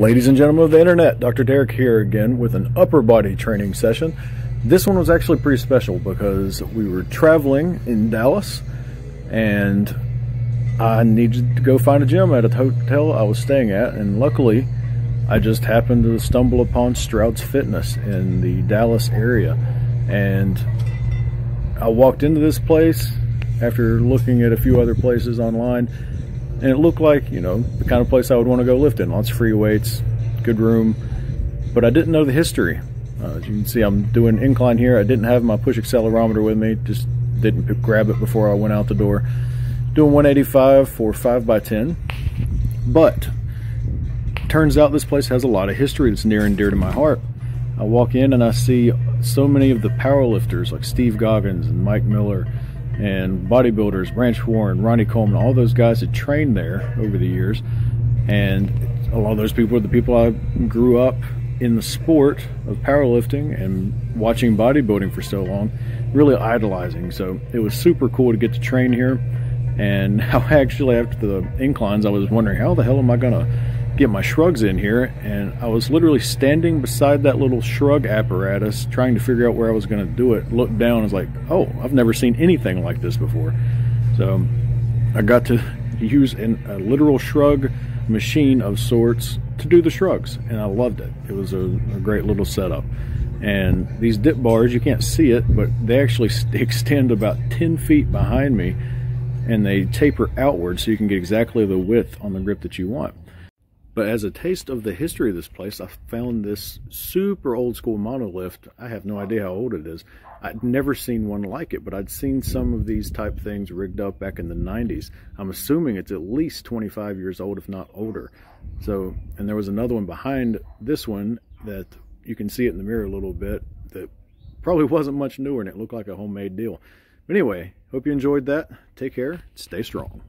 Ladies and gentlemen of the internet, Dr. Derek here again with an upper body training session. This one was actually pretty special because we were traveling in Dallas and I needed to go find a gym at a hotel I was staying at, and luckily I just happened to stumble upon Stroud's Fitness in the Dallas area. And I walked into this place after looking at a few other places online and it looked like you know the kind of place I would want to go lift in. Lots of free weights, good room, but I didn't know the history. Uh, as you can see, I'm doing incline here. I didn't have my push accelerometer with me. Just didn't grab it before I went out the door. Doing 185 for 5 by 10 but turns out this place has a lot of history that's near and dear to my heart. I walk in and I see so many of the powerlifters like Steve Goggins and Mike Miller and bodybuilders, Branch Warren, Ronnie Coleman, all those guys that trained there over the years. And a lot of those people are the people I grew up in the sport of powerlifting and watching bodybuilding for so long, really idolizing. So it was super cool to get to train here. And how actually, after the inclines, I was wondering, how the hell am I going to get my shrugs in here and I was literally standing beside that little shrug apparatus trying to figure out where I was going to do it looked down and was like oh I've never seen anything like this before. So I got to use an, a literal shrug machine of sorts to do the shrugs and I loved it. It was a, a great little setup. And these dip bars you can't see it but they actually extend about 10 feet behind me and they taper outward so you can get exactly the width on the grip that you want but as a taste of the history of this place, I found this super old school monolift. I have no idea how old it is. I'd never seen one like it, but I'd seen some of these type things rigged up back in the 90s. I'm assuming it's at least 25 years old, if not older. So, and there was another one behind this one that you can see it in the mirror a little bit that probably wasn't much newer and it looked like a homemade deal. But anyway, hope you enjoyed that. Take care. Stay strong.